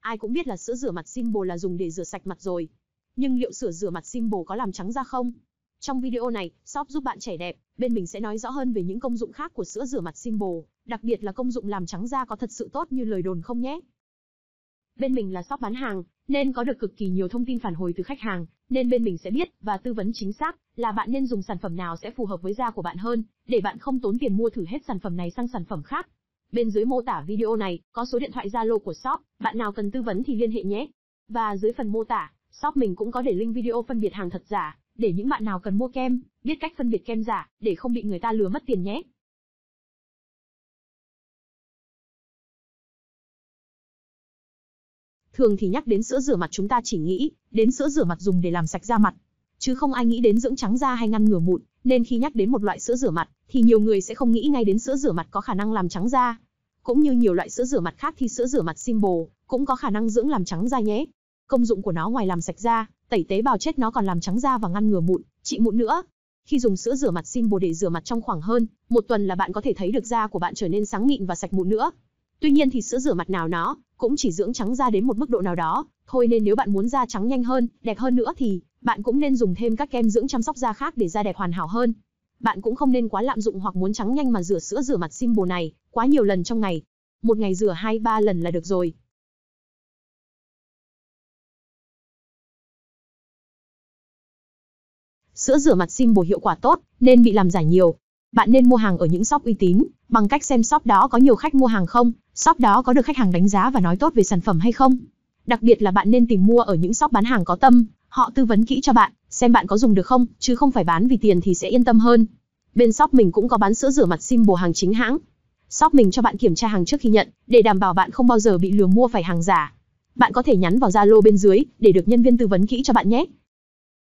ai cũng biết là sữa rửa mặt Simple là dùng để rửa sạch mặt rồi. Nhưng liệu sữa rửa mặt Simple có làm trắng da không? Trong video này, shop giúp bạn trẻ đẹp, bên mình sẽ nói rõ hơn về những công dụng khác của sữa rửa mặt Simple, đặc biệt là công dụng làm trắng da có thật sự tốt như lời đồn không nhé. Bên mình là shop bán hàng, nên có được cực kỳ nhiều thông tin phản hồi từ khách hàng, nên bên mình sẽ biết và tư vấn chính xác là bạn nên dùng sản phẩm nào sẽ phù hợp với da của bạn hơn, để bạn không tốn tiền mua thử hết sản phẩm này sang sản phẩm khác. Bên dưới mô tả video này có số điện thoại Zalo của shop, bạn nào cần tư vấn thì liên hệ nhé. Và dưới phần mô tả, shop mình cũng có để link video phân biệt hàng thật giả, để những bạn nào cần mua kem, biết cách phân biệt kem giả, để không bị người ta lừa mất tiền nhé. Thường thì nhắc đến sữa rửa mặt chúng ta chỉ nghĩ đến sữa rửa mặt dùng để làm sạch da mặt, chứ không ai nghĩ đến dưỡng trắng da hay ngăn ngừa mụn, nên khi nhắc đến một loại sữa rửa mặt thì nhiều người sẽ không nghĩ ngay đến sữa rửa mặt có khả năng làm trắng da. Cũng như nhiều loại sữa rửa mặt khác thì sữa rửa mặt Simple cũng có khả năng dưỡng làm trắng da nhé. Công dụng của nó ngoài làm sạch da, tẩy tế bào chết nó còn làm trắng da và ngăn ngừa mụn, trị mụn nữa. Khi dùng sữa rửa mặt Simple để rửa mặt trong khoảng hơn một tuần là bạn có thể thấy được da của bạn trở nên sáng mịn và sạch mụn nữa. Tuy nhiên thì sữa rửa mặt nào nó cũng chỉ dưỡng trắng da đến một mức độ nào đó, thôi nên nếu bạn muốn da trắng nhanh hơn, đẹp hơn nữa thì bạn cũng nên dùng thêm các kem dưỡng chăm sóc da khác để da đẹp hoàn hảo hơn. Bạn cũng không nên quá lạm dụng hoặc muốn trắng nhanh mà rửa sữa rửa mặt Simple này quá nhiều lần trong ngày. Một ngày rửa 2-3 lần là được rồi. Sữa rửa mặt Simple hiệu quả tốt, nên bị làm giả nhiều. Bạn nên mua hàng ở những shop uy tín, bằng cách xem shop đó có nhiều khách mua hàng không, shop đó có được khách hàng đánh giá và nói tốt về sản phẩm hay không. Đặc biệt là bạn nên tìm mua ở những shop bán hàng có tâm, họ tư vấn kỹ cho bạn, xem bạn có dùng được không, chứ không phải bán vì tiền thì sẽ yên tâm hơn. Bên shop mình cũng có bán sữa rửa mặt Simple hàng chính hãng. Shop mình cho bạn kiểm tra hàng trước khi nhận, để đảm bảo bạn không bao giờ bị lừa mua phải hàng giả. Bạn có thể nhắn vào Zalo bên dưới để được nhân viên tư vấn kỹ cho bạn nhé.